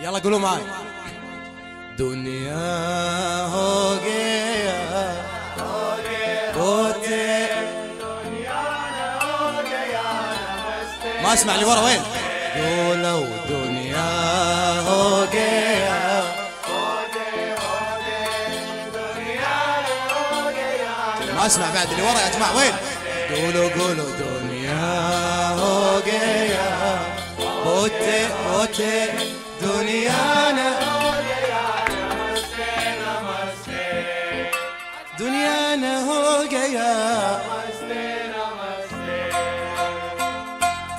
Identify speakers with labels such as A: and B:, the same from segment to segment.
A: يلا قولوا معي دنيا هو گیا بوتي ما أسمع اللي ورا وين؟ قولوا دنيا هو گیا ما أسمع بعد اللي ورا يا جماعة وين؟ قولوا قولوا دنيا هو گیا بوتي بوتي. دنيانا دنيانا هو گیا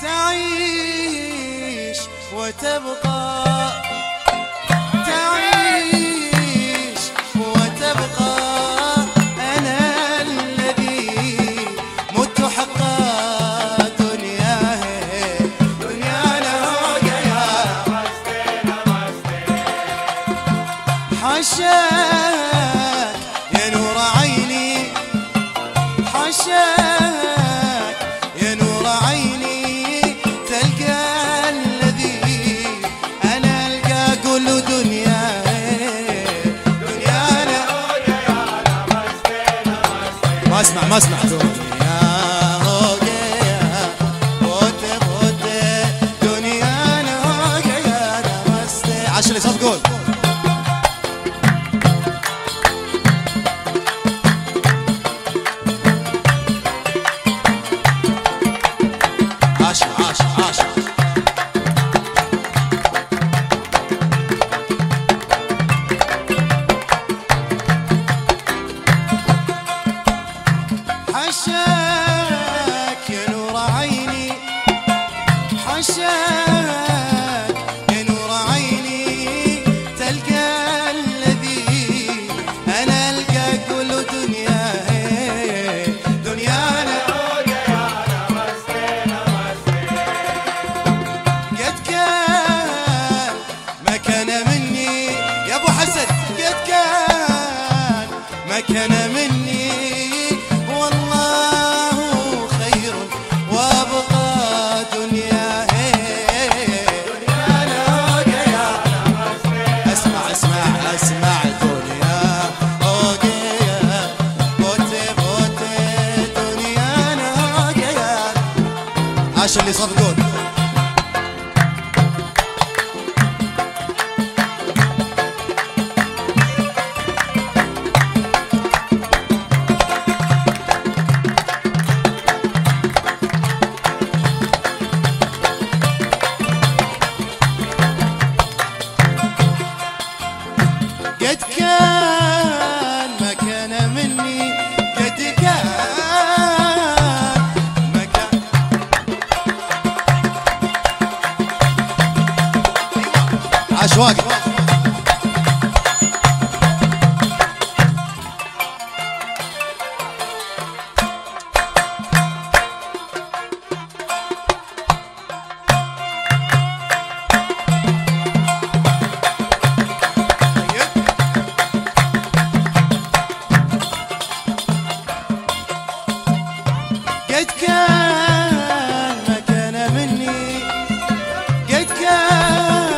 A: تعيش وتبقى. حشاك يا نور عيني. حشاك يا نور عيني. تلقى الذي أنا ألقى كل دنيا. دنيانا ما أسمع ما أسمع. عاش اللي صفقون قد كان ما كان مني قد كان قد كان ما كان مني. قد كان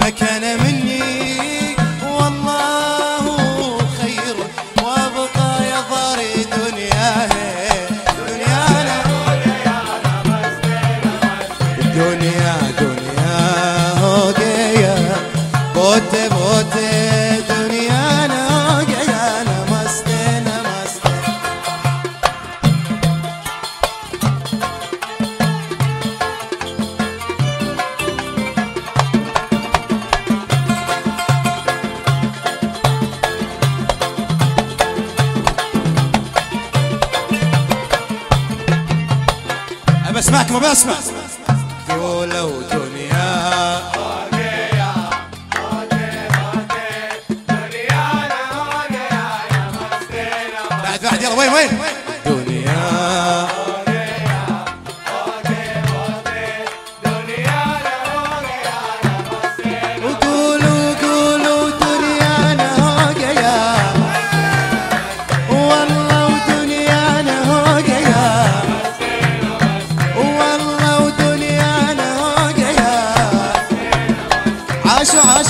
A: ما كان مني. والله خير وأبقى يا ضاري دنياه دنيانا دنيا دنيا هو أبى أسمعكم أبى أسمع قولوا دنيا بعد بعد يلا وين وين؟